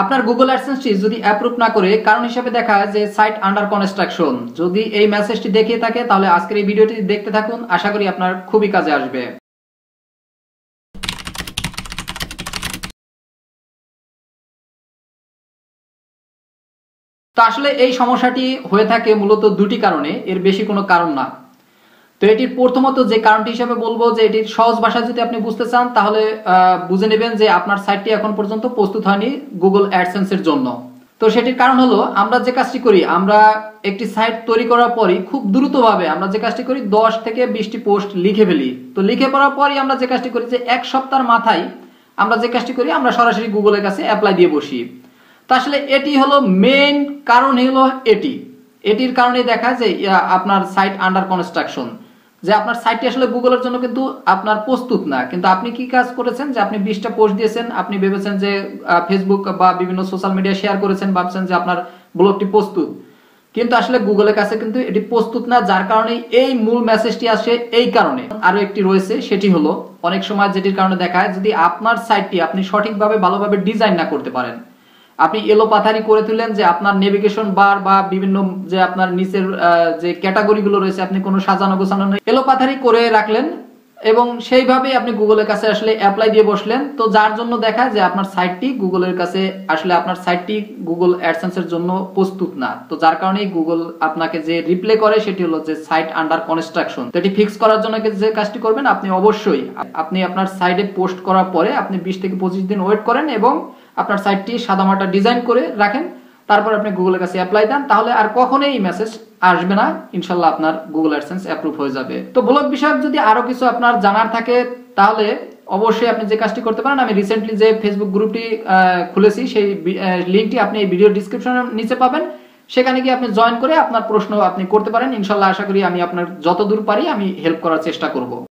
আপনার গুগল অ্যাডসেন্সটি যদি অ্যাপ্রুভ না করে, কারণ হিসেবে দেখায় যে সাইট আন্ডার কনস্ট্রাকশন যদি এই মেসেজটি দেখিয়ে থাকে, তাহলে আজকের এই ভিডিওটি দেখতে থাকুন। আশা করি আপনার খুবই কাজে আসবে। তো আসলে এই সমস্যাটি হয়ে থাকে মূলত দুটি কারণে। এর বেশি কোনো কারণ না। তো এটির প্রথমত যে কারণটি হিসেবে বলব যে এটির সহজ ভাষায় যদি আপনি বুঝতে চান, তাহলে বুঝে নেবেন যে আপনার সাইটটি এখন পর্যন্ত প্রস্তুত হয়নি গুগল অ্যাডসেন্সের জন্য। তো সেটির কারণ হলো, আমরা যে কাজটি করি, আমরা একটি সাইট তৈরি করার পরই খুব দ্রুতভাবে আমরা যে কাজটি করি, দশ থেকে বিশটি পোস্ট লিখে ফেলি। তো লিখে পড়ার পরই আমরা যে কাজটি করি যে এক সপ্তাহের মাথায় আমরা যে কাজটি করি, আমরা সরাসরি গুগলের কাছে অ্যাপ্লাই দিয়ে বসি। তো আসলে এটি হলো মেইন কারণ হলো এটি। এটির কারণে দেখা যে আপনার সাইট আন্ডার কনস্ট্রাকশন যে আপনার সাইটটি আসলে গুগলের জন্য কিন্তু আপনার প্রস্তুত না। কিন্তু আপনি কি কাজ করেছেন? যে আপনি বিশটা পোস্ট দিয়েছেন, আপনি ভেবেছেন যে ফেসবুক বা বিভিন্ন সোশ্যাল মিডিয়া শেয়ার করেছেন, ভাবছেন যে আপনার ব্লগটি প্রস্তুত। কিন্তু আসলে গুগলের কাছে কিন্তু এটি প্রস্তুত না, যার কারণে এই মূল মেসেজটি আসে এই কারণে। আরও একটি রয়েছে, সেটি হলো, অনেক সময় যেটির কারণে দেখায় যদি আপনার সাইটটি আপনি সঠিকভাবে, ভালোভাবে ডিজাইন না করতে পারেন আপনি এলো পাথারি করে তুলেন যে আপনার নেভিগেশন বার বা বিভিন্ন যে আপনার নিচের যে ক্যাটাগরিগুলো রয়েছে, আপনি কোনো সাজানো গোছানো নেই। এলো পাথারি করে রাখলেন এবং সেইভাবে আপনি গুগলের কাছে আসলে অ্যাপ্লাই দিয়ে বসলেন। তো যার জন্য দেখা যে আপনার সাইটটি গুগলের কাছে আসলে আপনার সাইটটি গুগল অ্যাডসেন্সের জন্য প্রস্তুত না। তো যার কারণেই গুগল আপনাকে যে রিপ্লে করে সেটি হলো যে সাইট আন্ডার কনস্ট্রাকশন তো এটি ফিক্স করার জন্য যে কাজটি করবেন, আপনি অবশ্যই আপনি আপনার সাইটে পোস্ট করার পরে আপনি বিশ থেকে পঁচিশ দিন ওয়েট করেন এবং আপনার সাইটটি সাদামাটা ডিজাইন করে রাখেন। তারপর আপনি গুগলের কাছে অ্যাপ্লাই দেন, তাহলে আর কখনোই মেসেজ আসবে না। ইনশাল্লাহ আপনার গুগল অ্যাডসেন্স অ্যাপ্রুভ হয়ে যাবে। তো ব্লগ বিষয়ক যদি আরও কিছু আপনার জানার থাকে, তাহলে অবশ্যই আপনি যে কাজটি করতে পারেন, আমি রিসেন্টলি যে ফেসবুক গ্রুপটি খুলেছি, সেই লিঙ্কটি আপনি এই ভিডিও ডিসক্রিপশনের নিচে পাবেন। সেখানে গিয়ে আপনি জয়েন করে আপনার প্রশ্ন আপনি করতে পারেন। ইনশাল্লাহ আশা করি আমি আপনার যত দূর পারি আমি হেল্প করার চেষ্টা করব।